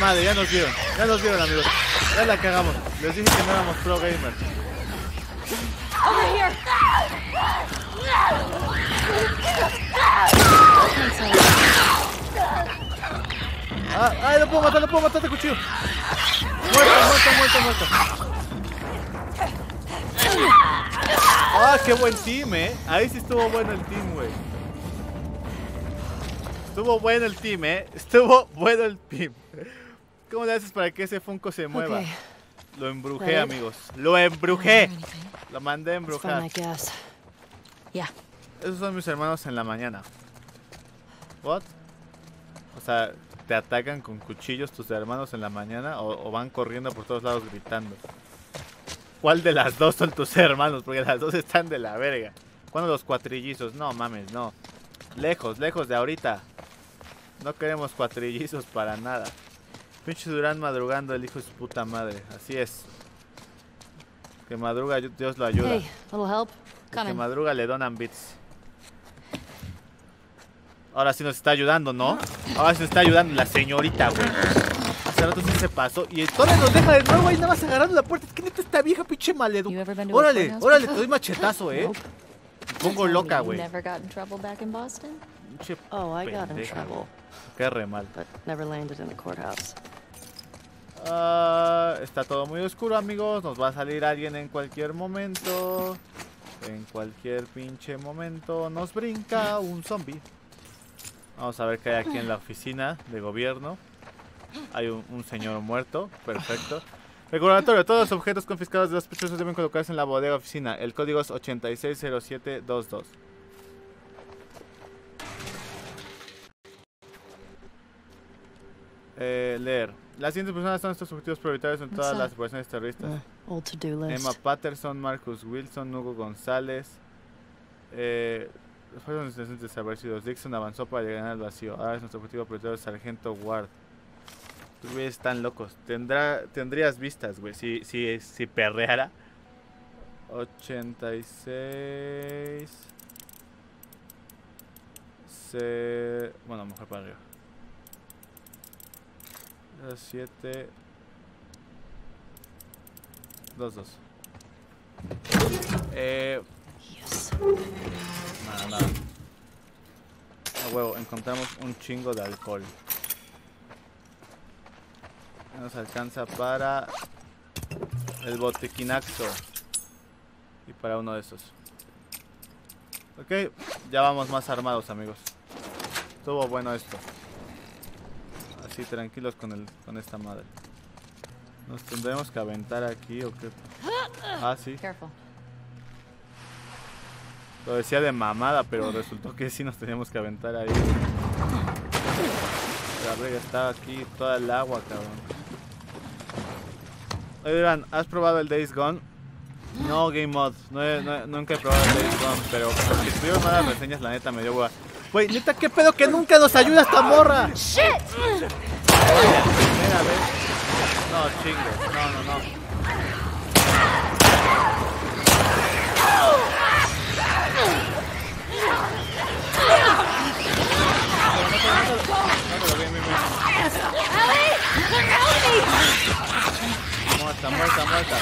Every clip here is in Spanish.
Madre, ya nos vieron. Ya nos vieron, amigos. Ya la cagamos. Les dije que no éramos pro gamers. Ah, ay, lo puedo matar, lo puedo matar de cuchillo. Muerto, muerto, muerto, muerto. Ah, qué buen team, eh. Ahí sí estuvo bueno el team, güey. Estuvo bueno el team, eh. Estuvo bueno el team. ¿Cómo le haces para que ese Funko se mueva? Okay, Lo embrujé, amigos. Lo embrujé. Lo mandé a embrujar. Yeah. Esos son mis hermanos en la mañana. What? O sea, ¿te atacan con cuchillos tus hermanos en la mañana o, o van corriendo por todos lados gritando? ¿Cuál de las dos son tus hermanos? Porque las dos están de la verga. ¿Cuándo los cuatrillizos? No mames, no. Lejos, lejos de ahorita. No queremos cuatrillizos para nada. Pinche Durán madrugando el hijo de su puta madre. Así es. Que madruga, Dios lo ayuda. Hey, help? Que madruga le donan bits. Ahora sí nos está ayudando, ¿no? Ahora sí nos está ayudando la señorita, güey. Hace rato sí se pasó. Y todavía nos deja de nuevo ahí nada más agarrando la puerta. Es que neta esta vieja pinche maleducada. Órale, órale, te doy machetazo, eh. Me pongo loca, güey. Pinche Oh, I got in pendeja, trouble, güey. Qué re mal. but never landed in the courthouse. Ah, está todo muy oscuro, amigos. Nos va a salir alguien en cualquier momento. En cualquier pinche momento nos brinca un zombie. Vamos a ver qué hay aquí en la oficina de gobierno. Hay un, señor muerto. Perfecto. Recordatorio, todos los objetos confiscados de los sospechosos deben colocarse en la bodega oficina. El código es 860722. Eh, leer. Las siguientes personas son nuestros objetivos prioritarios en todas las operaciones terroristas. Uh, to-do list. Emma Patterson, Marcus Wilson, Hugo González. Eh, fueron desaparecidos. Dixon avanzó para llegar al vacío. Ahora es nuestro objetivo prioritario Sargento Ward. Estos güeyes están locos. Tendrá, tendrías vistas, güey, si, si, si perreara. 86. Se... Bueno, mejor para arriba. 7. 2, 2. Eh. Nada, nada. A huevo, encontramos un chingo de alcohol. Nos alcanza para el botequinaxo. Y para uno de esos. Ok, ya vamos más armados, amigos. Estuvo bueno esto. Así tranquilos con el con esta madre. Nos tendremos que aventar aquí o qué. Ah, sí. Lo decía de mamada, pero resultó que sí nos teníamos que aventar ahí. La verga está aquí toda el agua, cabrón. Oye, Iván, ¿has probado el Days Gone? No, Game Mod. No nunca he probado el Days Gone, pero porque tuvieron malas reseñas, la neta me dio hueva. Güey, neta, ¿qué pedo que nunca nos ayuda esta morra? Shit! Primera vez. No, chingo. No, no, no. Muerta, muerta, muerta.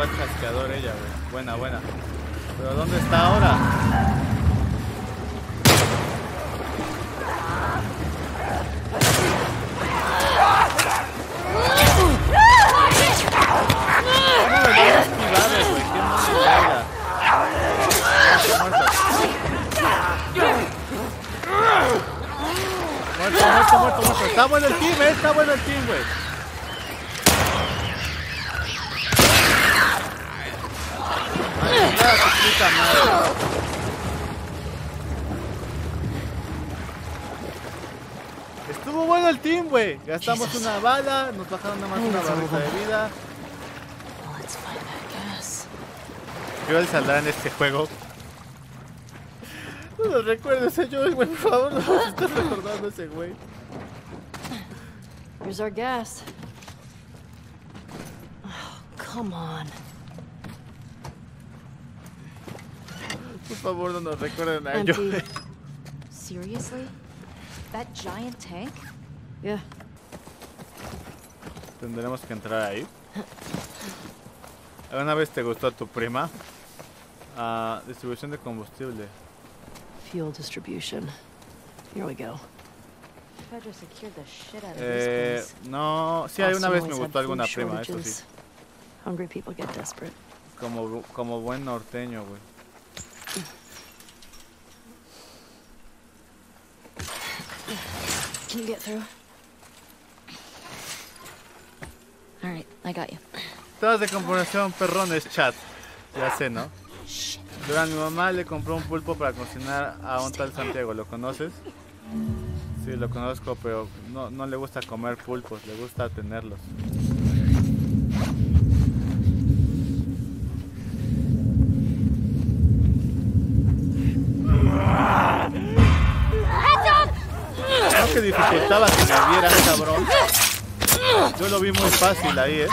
El chasqueador ella, güey. Buena, buena. Pero ¿dónde está ahora? Muerto, muerto, muerto, muerto. Está bueno el team, eh. Está bueno el team, güey. Puta madre. Estuvo bueno el team, güey. Gastamos Jesus. una bala, nos bajaron nada más una barrita de vida. Well, let's find that gas. ¿Qué hora saldrá en este juego? No lo recuerdes, señor, güey, por favor, no nos estás recordando ese güey. Here's our gas. Oh, come on. Por favor, no nos recuerden a ellos. Seriously? That giant tank? Yeah. Tendremos que entrar ahí. ¿Alguna vez te gustó tu prima? Ah, distribución de combustible. Fuel distribution. Here we go. Eh, no, sí, alguna vez me gustó alguna prima, eso sí. shortages. Hungry people get desperate. Como, como buen norteño, güey. Can you get through? Alright, I got you. Todas de comparación perrones, chat. Ya sé, ¿no? Durante mi mamá le compró un pulpo para cocinar a un tal Santiago. ¿Lo conoces? Sí, lo conozco, pero no, no le gusta comer pulpos, le gusta tenerlos. No que me vieran, cabrón. Yo lo vi muy fácil ahí, eh.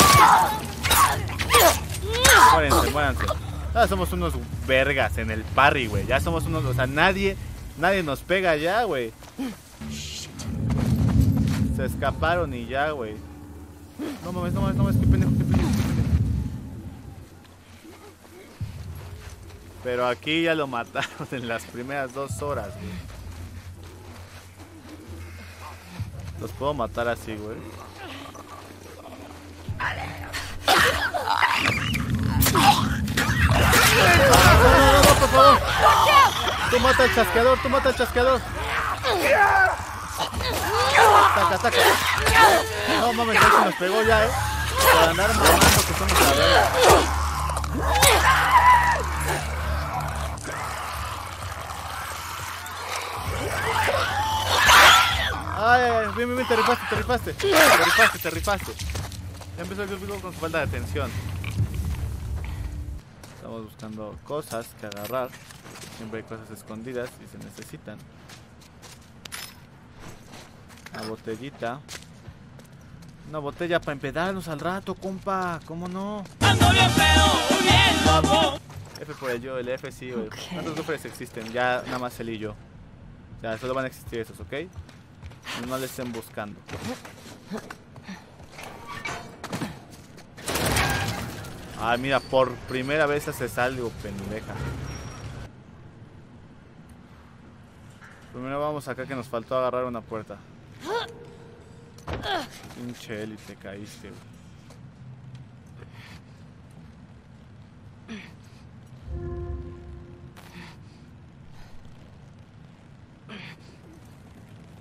Muérense, muéranse. Ya somos unos vergas en el parry, güey. Ya somos unos, o sea, nadie, nadie nos pega ya, güey. Se escaparon y ya, güey. No mames, no mames, no mames, qué pendejo, qué pendejo, qué pendejo. Pero aquí ya lo mataron en las primeras dos horas, güey. Los puedo matar así, güey. Tú mata al chasqueador, tú mata al chasqueador. Saca, saca. No mames, se nos pegó ya, eh. Para andar mamando que somos la verga. Ay, bien, bien, bien, te rifaste, te rifaste. Te rifaste, te rifaste. Ya empezó el grupo con su falta de atención. Estamos buscando cosas que agarrar. Siempre hay cosas escondidas y se necesitan. Una botellita. Una botella para empedarnos al rato, compa. ¿Cómo no? F por el yo, el F sí, güey. Ok. ¿Cuántos existen? Ya nada más él y yo. Ya, solo van a existir esos, ¿ok? No le estén buscando. Ah, mira, por primera vez haces algo, pendeja. Primero vamos acá que nos faltó agarrar una puerta. Pinche te caíste, güey.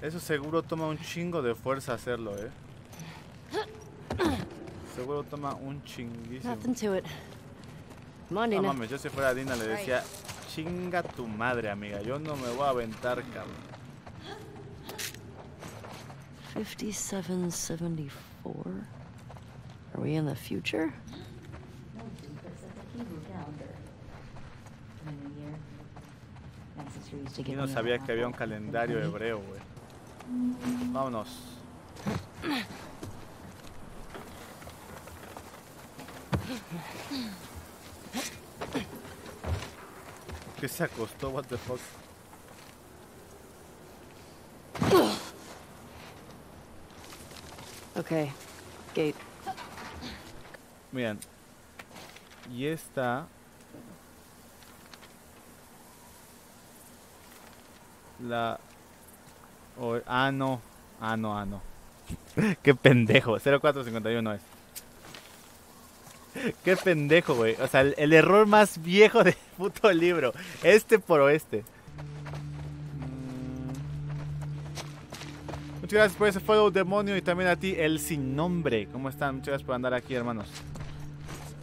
Eso seguro toma un chingo de fuerza hacerlo, eh. Seguro toma un chinguísimo. Nothing to it. Come on, No mames, yo si fuera Dina le decía, chinga tu madre, amiga. Yo no me voy a aventar, cabrón. 5774. Are we in the future? Yo no sabía que había un calendario hebreo, güey. Vámonos. ¿Qué se acostó? What the fuck? Okay. Gate. Miren. Y esta. La. Ah, no. Ah, no, ah, no. Qué pendejo. 0451 es. Qué pendejo, güey. O sea, el, error más viejo del puto libro. Este por oeste. Muchas gracias por ese follow, demonio. Y también a ti, el sin nombre. ¿Cómo están? Muchas gracias por andar aquí, hermanos.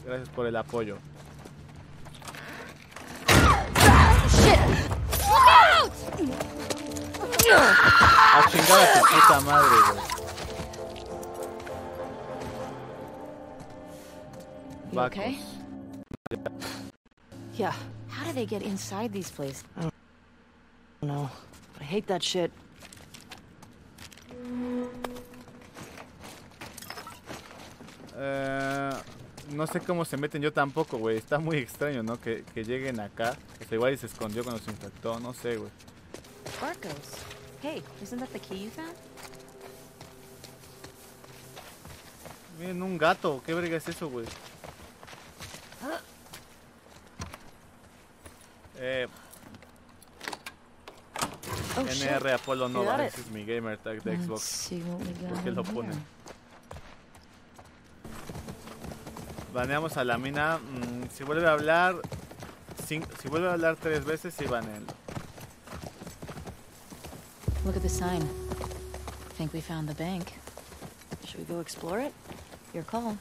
Gracias por el apoyo. A chingar a tu puta madre, güey. Okay? Yeah. How do they get inside these places? No. I hate that shit. Eh, no sé cómo se meten yo tampoco, güey. Está muy extraño, ¿no? Que, que lleguen acá. O sea, igual y se escondió cuando se infectó. No sé, güey. Barcodes. Hey, isn't that the key you found? Miren, un gato. ¿Qué verga es eso, güey? Eh, Oh. NR Apolo Nova. Ese es mi gamer tag de Let's Xbox. ¿Por qué lo ponen? Baneamos a la mina. mm, si vuelve a hablar. cin- si vuelve a hablar tres veces, sí baneen. Look at the sign. Think we found the bank. Should we go explore it? Your call.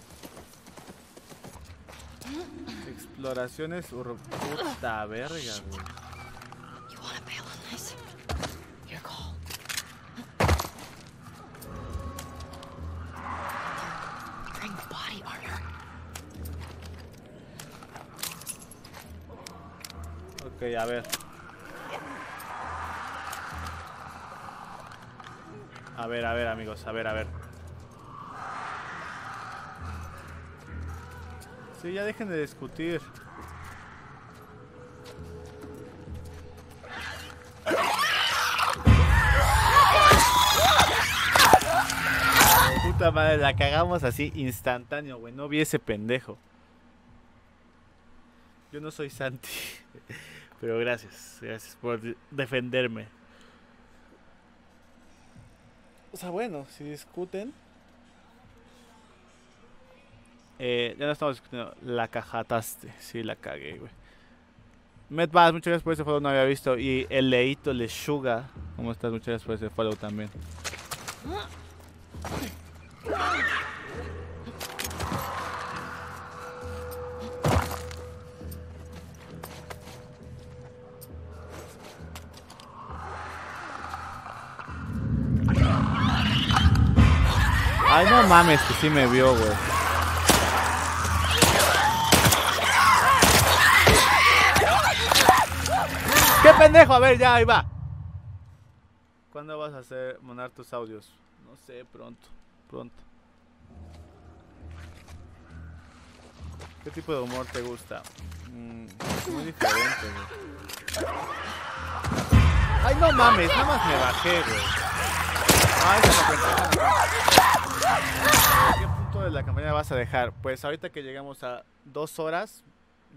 Exploraciones ur... Puta verga. You want to bail on this? Your call. Bring body armor. Ok, a ver. A ver, a ver, amigos, a ver, a ver. Sí, ya dejen de discutir. Puta madre, la cagamos así instantáneo, güey. No vi ese pendejo. Yo no soy Santi. Pero gracias, gracias por de- defenderme. O sea, bueno, si discuten. Eh, ya no estamos discutiendo. La cajataste. Sí, la cagué, güey. Medbaz, muchas gracias por ese follow, no había visto. Y el leito Lechuga. ¿Cómo estás? Muchas gracias por ese follow también. Ay, no mames, que sí me vio, güey. ¡Qué pendejo! A ver, ya, ahí va. ¿Cuándo vas a hacer monar tus audios? No sé, pronto, pronto. ¿Qué tipo de humor te gusta? Mm, muy diferente, güey. Ay, no mames, nada más me bajé, güey. Ah, esa no cuenta, esa no cuenta. ¿En qué punto de la campaña vas a dejar? Pues ahorita que llegamos a dos horas,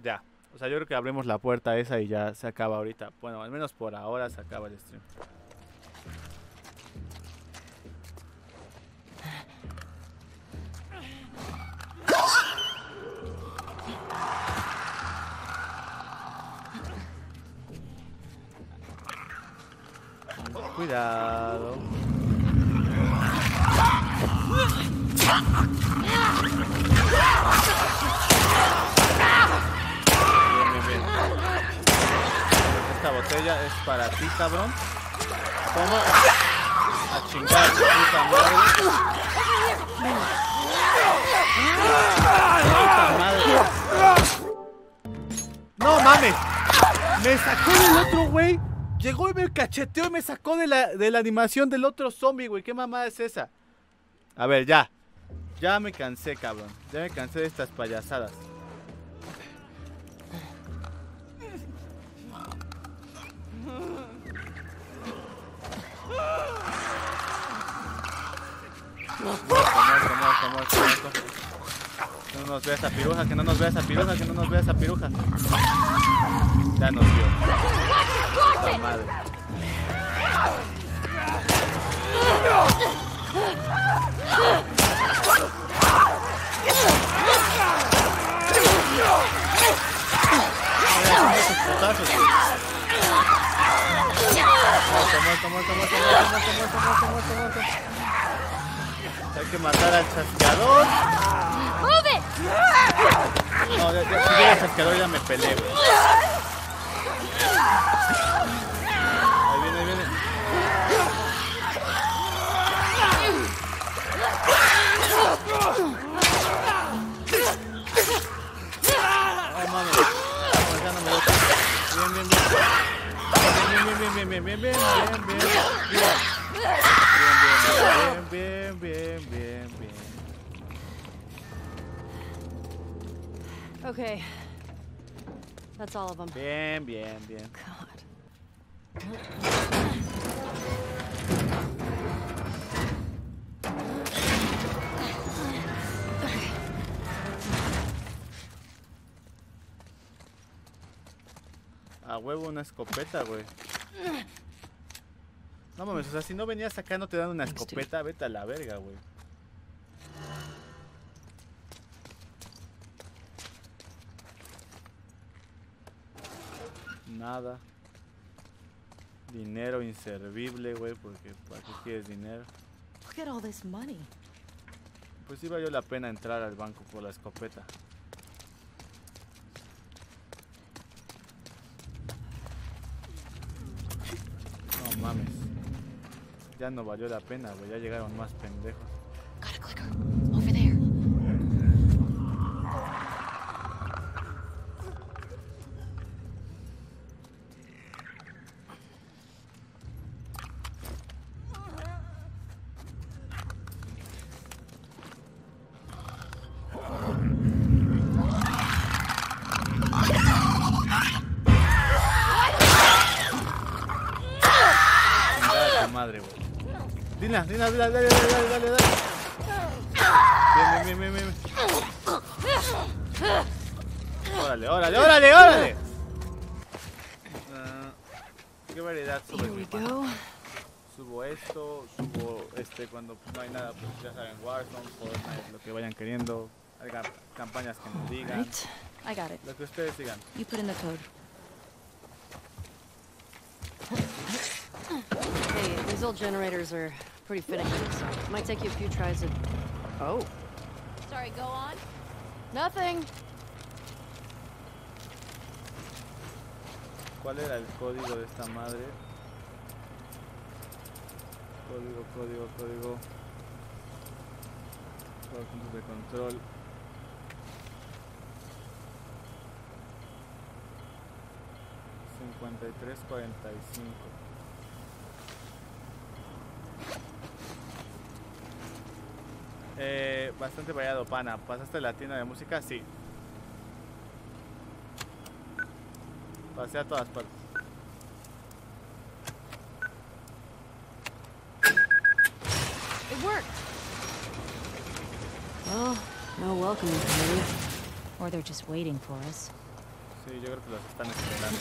ya. O sea, yo creo que abrimos la puerta esa y ya se acaba ahorita. Bueno, al menos por ahora se acaba el stream. Cuidado. Bien, bien, bien. Esta botella es para ti, cabrón. Toma. A chingar. No mames. Me sacó del otro güey. Llegó y me cacheteó y me sacó de la, de la animación del otro zombie, güey. ¿Qué mamada es esa? A ver, ya. Ya me cansé, cabrón. Ya me cansé de estas payasadas. Que no nos vea esa piruja, que no nos vea esa piruja, que no nos vea esa piruja. Ya nos vio. Puta madre. Al chasqueador. No, ya, ya, si llega el chasqueador ya me peleé, bien, bien, bien, bien, bien, bien, bien, bien, bien, bien, bien, bien. Okay, that's all of them. Bien, bien, bien. A huevo una escopeta, güey. No mames, o sea, si no venías acá no te dan una escopeta, vete a la verga, güey. Nada. Dinero inservible, güey, porque ¿para qué quieres dinero? Look at all this money. Pues sí valió la pena entrar al banco por la escopeta. No mames. Ya no valió la pena, güey. Ya llegaron más pendejos. Got a clicker. Over there. Chingada tu madre, güey. Dina, Dina, dale, dale, dale, dale, dale, dale. Bien, bien, bien, bien, bien. Órale, órale, órale, órale. Ah, qué variedad sobre. Subo esto, subo este cuando no hay nada, pues ya saben, Warzone, Fortnite, lo que vayan queriendo. Hagan campañas que nos digan, Right. I got it. lo que ustedes digan. You put in the code. Hey, these old generators are pretty finicky, so it might take you a few tries to. Oh. Sorry, go on. Nothing. ¿Cuál era el código de esta madre? Código, código, código. Todos puntos de control. Cincuenta y tres, cuarenta y cinco. Eh, bastante variado, pana. ¿Pasaste la tienda de música? Sí. Pasé a todas partes. It worked. Well, no welcoming committee. Or they're just waiting for us. Sí, yo creo que los están esperando.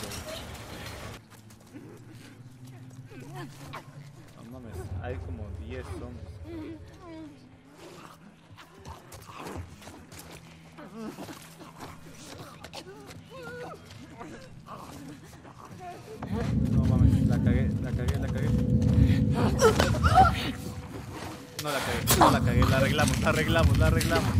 No mames, hay como 10 zombies. Arreglamos, la arreglamos, la arreglamos.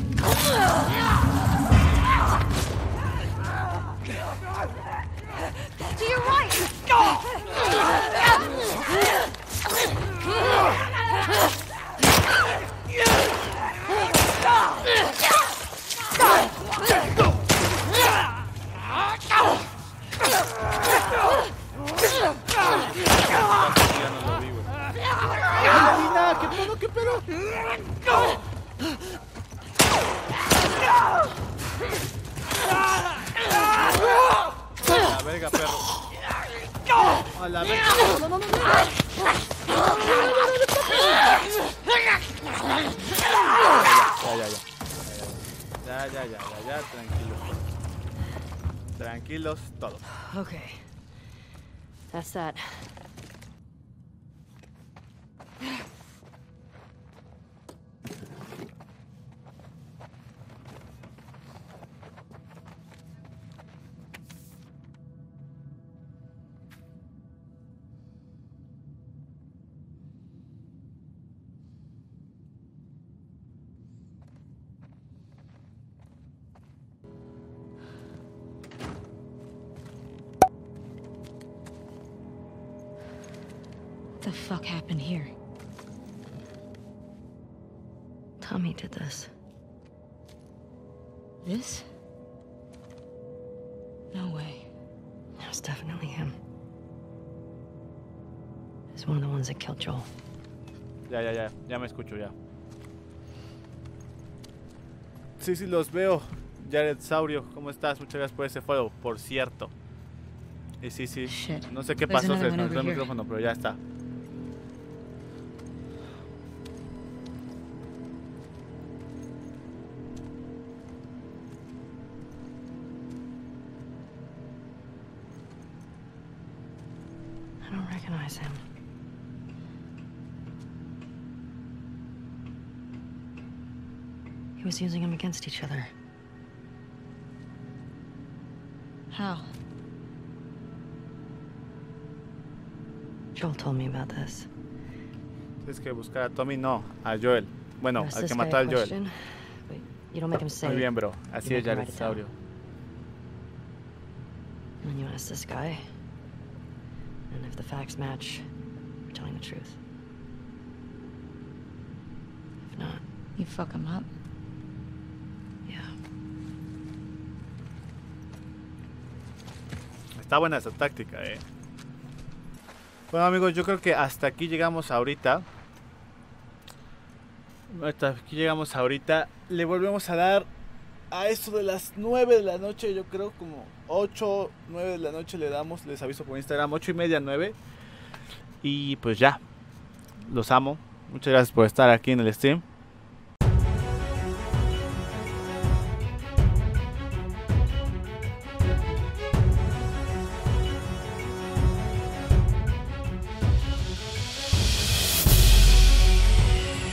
Ya, ya, ya, ya, tranquilos. Tranquilos todos. Okay. That's that. Happened here? Tommy did this. This? No way. It was definitely him. He's one of the ones that killed Joel. Ya, ya, ya, ya me escucho ya. Sí, sí, los veo. Jared Saurio, ¿cómo estás? Muchas gracias por ese follow, por cierto. Y sí, sí. No sé qué pasó, se desconectó el micrófono, pero ya está. I don't recognize him. He was using them against each other. How? Joel told me about this. Tienes que buscar a Tommy, no, a Joel. Bueno, Ask al this que guy mató a al Joel. question, you don't make him say. Muy bien, bro. Así es, make him Jared write it down. Saurio. And then you ask this guy. And if the facts match, you're telling the truth. If not, You fuck him up? yeah. Está buena esa táctica, eh. Bueno, amigos, yo creo que hasta aquí llegamos ahorita. Hasta aquí llegamos ahorita. Le volvemos a dar a eso de las 9 de la noche. Yo creo como 8, 9 de la noche le damos. Les aviso por Instagram, 8 y media, 9. Y pues ya. Los amo. Muchas gracias por estar aquí en el stream.